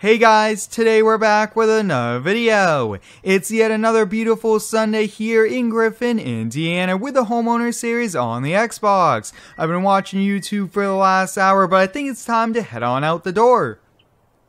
Hey guys, today we're back with another video. It's yet another beautiful Sunday here in Griffin, Indiana with the Homeowner series on the Xbox. I've been watching YouTube for the last hour, but I think it's time to head on out the door.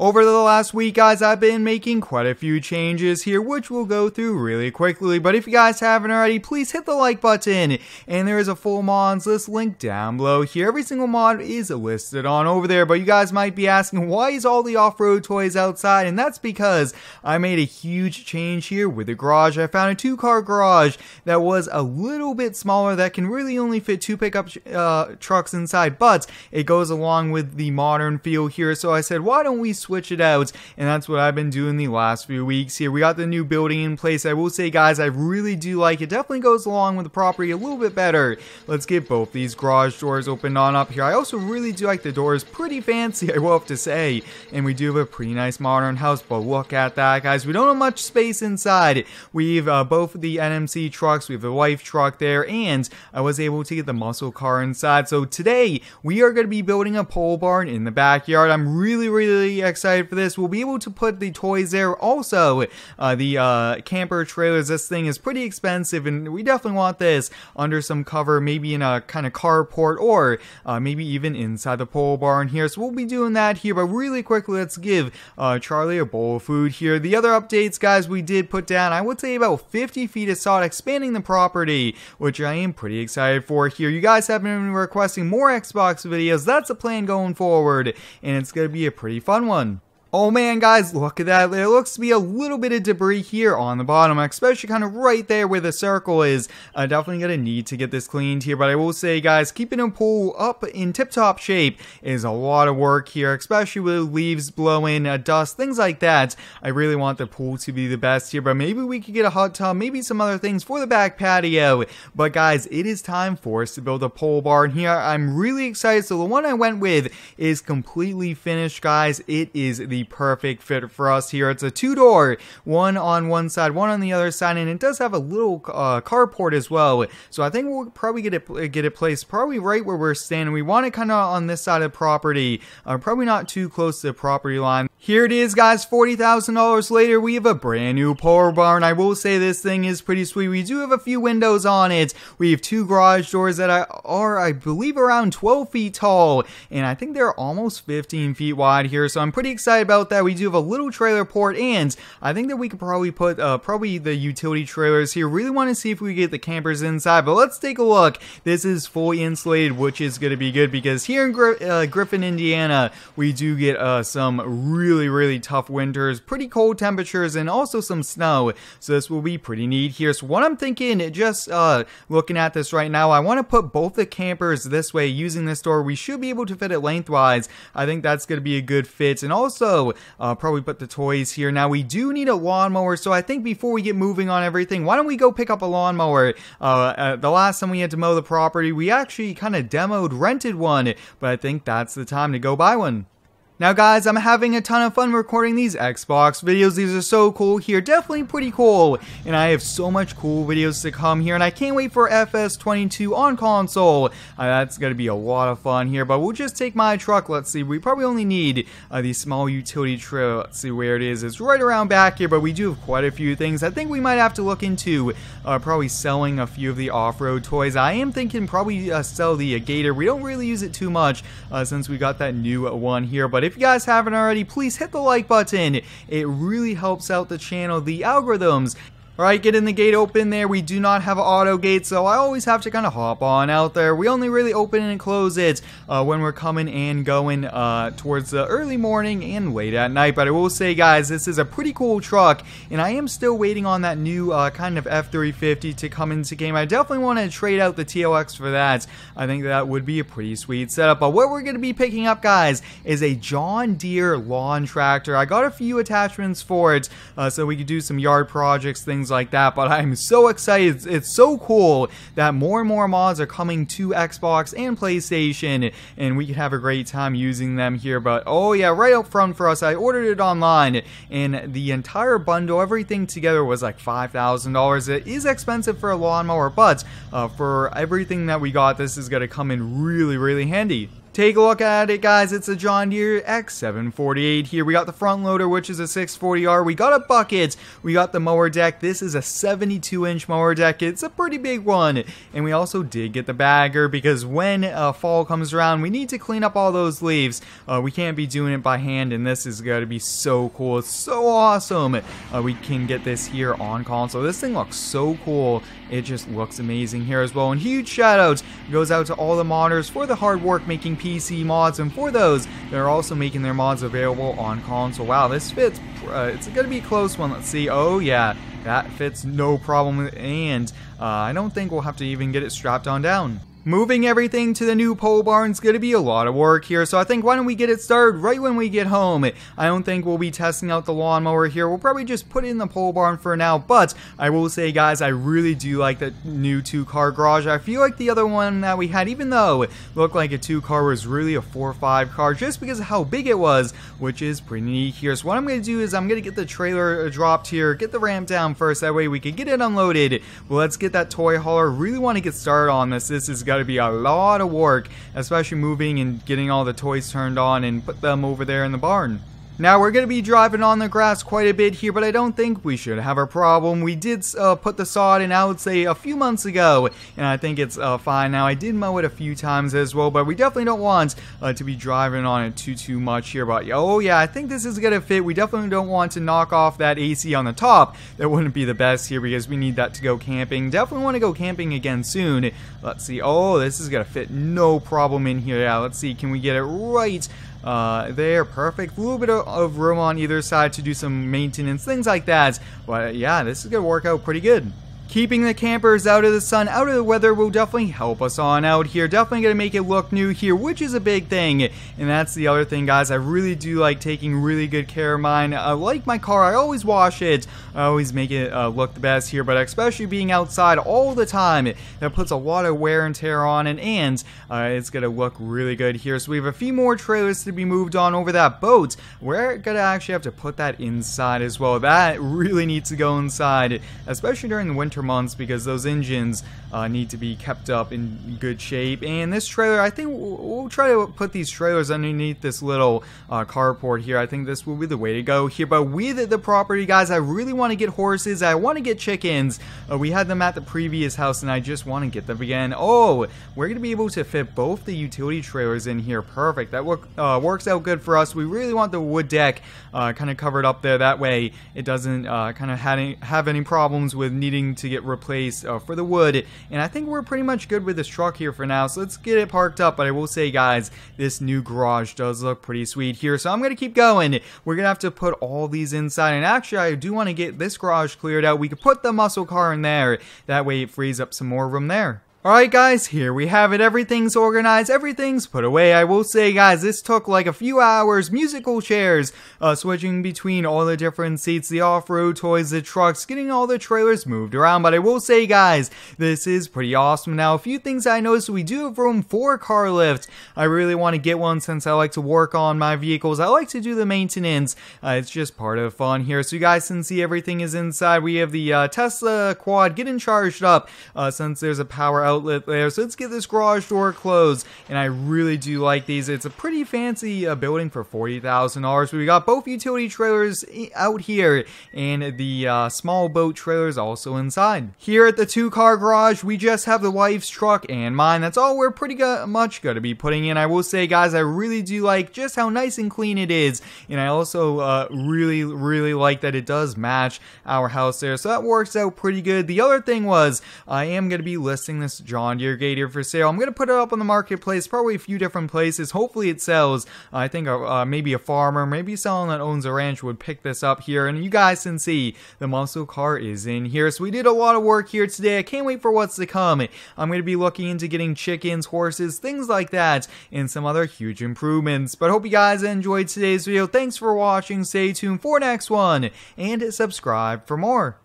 Over the last week, guys, I've been making quite a few changes here, which we'll go through really quickly. But if you guys haven't already, please hit the like button. And there is a full mods list link down below here. Every single mod is listed on over there. But you guys might be asking, why is all the off-road toys outside? And that's because I made a huge change here with the garage. I found a two-car garage that was a little bit smaller that can really only fit two pickup uh, trucks inside. But it goes along with the modern feel here. So I said, why don't we switch switch it out, and that's what I've been doing the last few weeks here. We got the new building in place. I will say, guys, I really do like it. Definitely goes along with the property a little bit better. Let's get both these garage doors opened on up here. I also really do like the doors. Pretty fancy, I will have to say. And we do have a pretty nice modern house, but look at that, guys. We don't have much space inside. We've uh, both the GMC trucks. We have the wife truck there, and I was able to get the muscle car inside. So today, we are going to be building a pole barn in the backyard. I'm really, really excited excited for this. We'll be able to put the toys there. Also, uh, the uh, camper trailers, this thing is pretty expensive, and we definitely want this under some cover, maybe in a kind of carport, or uh, maybe even inside the pole barn here. So we'll be doing that here, but really quickly, let's give uh, Charlie a bowl of food here. The other updates, guys, we did put down, I would say about 50 feet of sod, expanding the property, which I am pretty excited for here. You guys have been requesting more Xbox videos. That's the plan going forward, and it's going to be a pretty fun one. Oh man, guys, look at that. There looks to be a little bit of debris here on the bottom, especially kind of right there where the circle is. Uh, definitely going to need to get this cleaned here, but I will say, guys, keeping a pool up in tip-top shape is a lot of work here, especially with leaves blowing, uh, dust, things like that. I really want the pool to be the best here, but maybe we could get a hot tub, maybe some other things for the back patio. But guys, it is time for us to build a pole barn here. I'm really excited. So the one I went with is completely finished, guys. It is the perfect fit for us here. It's a two door, one on one side, one on the other side, and it does have a little uh, carport as well. So I think we'll probably get it get it placed probably right where we're standing. We want it kind of on this side of property, uh, probably not too close to the property line. Here it is, guys. Forty thousand dollars later, we have a brand new pole barn. I will say this thing is pretty sweet. We do have a few windows on it. We have two garage doors that are, I believe, around 12 feet tall, and I think they're almost 15 feet wide here. So I'm pretty excited about that. We do have a little trailer port, and I think that we could probably put uh, probably the utility trailers here. Really want to see if we get the campers inside, but let's take a look. This is fully insulated, which is going to be good because here in uh, Griffin, Indiana, we do get uh, some really, really tough winters, pretty cold temperatures, and also some snow. So this will be pretty neat here. So what I'm thinking, just uh, looking at this right now, I want to put both the campers this way using this door. We should be able to fit it lengthwise. I think that's going to be a good fit. And also, uh, probably put the toys here. Now we do need a lawnmower, so I think before we get moving on everything, why don't we go pick up a lawnmower? Uh, uh, the last time we had to mow the property, we actually kind of demoed, rented one, but I think that's the time to go buy one. Now guys, I'm having a ton of fun recording these Xbox videos. These are so cool here, definitely pretty cool. And I have so much cool videos to come here, and I can't wait for FS22 on console. Uh, that's going to be a lot of fun here, but we'll just take my truck. Let's see, we probably only need uh, the small utility trailer. Let's see where it is. It's right around back here, but we do have quite a few things. I think we might have to look into uh, probably selling a few of the off-road toys. I am thinking probably uh, sell the Gator. We don't really use it too much uh, since we got that new one here, but if if you guys haven't already, please hit the like button. It really helps out the channel, the algorithms, Alright, getting the gate open there. We do not have auto gate, so I always have to kind of hop on out there. We only really open and close it uh, when we're coming and going uh, towards the early morning and late at night. But I will say, guys, this is a pretty cool truck, and I am still waiting on that new uh, kind of F350 to come into game. I definitely want to trade out the TLX for that. I think that would be a pretty sweet setup. But what we're going to be picking up, guys, is a John Deere lawn tractor. I got a few attachments for it, uh, so we could do some yard projects, things like that. But I'm so excited. It's so cool that more and more mods are coming to Xbox and PlayStation, and we can have a great time using them here. But oh yeah, right up front for us, I ordered it online, and the entire bundle, everything together was like $5,000. It is expensive for a lawnmower, but uh, for everything that we got, this is going to come in really, really handy. Take a look at it, guys. It's a John Deere X748 here. We got the front loader, which is a 640R. We got a bucket. We got the mower deck. This is a 72-inch mower deck. It's a pretty big one. And we also did get the bagger because when uh, fall comes around, we need to clean up all those leaves. Uh, we can't be doing it by hand, and this is going to be so cool. It's so awesome. Uh, we can get this here on console. This thing looks so cool. It just looks amazing here as well. And huge shout outs goes out to all the modders for the hard work making PC mods. And for those, they're also making their mods available on console. Wow, this fits. Uh, it's going to be a close one. Let's see. Oh, yeah. That fits no problem. And uh, I don't think we'll have to even get it strapped on down. Moving everything to the new pole barn is going to be a lot of work here, so I think why don't we get it started right when we get home. I don't think we'll be testing out the lawnmower here. We'll probably just put it in the pole barn for now, but I will say, guys, I really do like the new two-car garage. I feel like the other one that we had, even though it looked like a two-car, was really a four or five car just because of how big it was, which is pretty neat here. So what I'm going to do is I'm going to get the trailer uh, dropped here, get the ramp down first, that way we can get it unloaded. Well, let's get that toy hauler. Really want to get started on this. This is got to be a lot of work, especially moving and getting all the toys turned on and put them over there in the barn. Now, we're going to be driving on the grass quite a bit here, but I don't think we should have a problem. We did uh, put the sod in, I would say, a few months ago, and I think it's uh, fine now. I did mow it a few times as well, but we definitely don't want uh, to be driving on it too, too much here. But, oh yeah, I think this is going to fit. We definitely don't want to knock off that AC on the top. That wouldn't be the best here because we need that to go camping. Definitely want to go camping again soon. Let's see. Oh, this is going to fit no problem in here. Yeah, let's see. Can we get it right uh, there, perfect. A little bit of room on either side to do some maintenance, things like that. But yeah, this is going to work out pretty good. Keeping the campers out of the sun, out of the weather will definitely help us on out here. Definitely going to make it look new here, which is a big thing. And that's the other thing, guys. I really do like taking really good care of mine. I like my car. I always wash it. I always make it uh, look the best here. But especially being outside all the time, that puts a lot of wear and tear on it. And uh, it's going to look really good here. So we have a few more trailers to be moved on over that boat. We're going to actually have to put that inside as well. That really needs to go inside, especially during the winter months because those engines uh, need to be kept up in good shape. And this trailer, I think we'll, we'll try to put these trailers underneath this little uh, carport here. I think this will be the way to go here. But with the property, guys, I really want to get horses. I want to get chickens. Uh, we had them at the previous house, and I just want to get them again. Oh, we're going to be able to fit both the utility trailers in here. Perfect. That work, uh, works out good for us. We really want the wood deck uh, kind of covered up there. That way, it doesn't uh, kind of have any problems with needing to get replaced uh, for the wood and I think we're pretty much good with this truck here for now. So let's get it parked up. But I will say, guys, this new garage does look pretty sweet here. So I'm going to keep going. We're going to have to put all these inside. And actually, I do want to get this garage cleared out. We could put the muscle car in there. That way it frees up some more room there. Alright guys, here we have it. Everything's organized, everything's put away. I will say guys, this took like a few hours. Musical chairs, uh, switching between all the different seats, the off-road toys, the trucks, getting all the trailers moved around. But I will say guys, this is pretty awesome. Now, a few things I noticed, we do have room for car lift. I really want to get one since I like to work on my vehicles. I like to do the maintenance. Uh, it's just part of fun here. So you guys can see everything is inside. We have the uh, Tesla quad getting charged up uh, since there's a power outlet there. So let's get this garage door closed. And I really do like these. It's a pretty fancy uh, building for $40,000. We got both utility trailers out here and the uh, small boat trailers also inside. Here at the two car garage, we just have the wife's truck and mine. That's all we're pretty much going to be putting in. I will say, guys, I really do like just how nice and clean it is. And I also uh, really, really like that it does match our house there. So that works out pretty good. The other thing was, I am going to be listing this John Deere Gator for sale. I'm going to put it up on the marketplace, probably a few different places. Hopefully it sells. I think uh, maybe a farmer, maybe someone that owns a ranch would pick this up here. And you guys can see the muscle car is in here. So we did a lot of work here today. I can't wait for what's to come. I'm going to be looking into getting chickens, horses, things like that, and some other huge improvements. But hope you guys enjoyed today's video. Thanks for watching. Stay tuned for next one, and subscribe for more.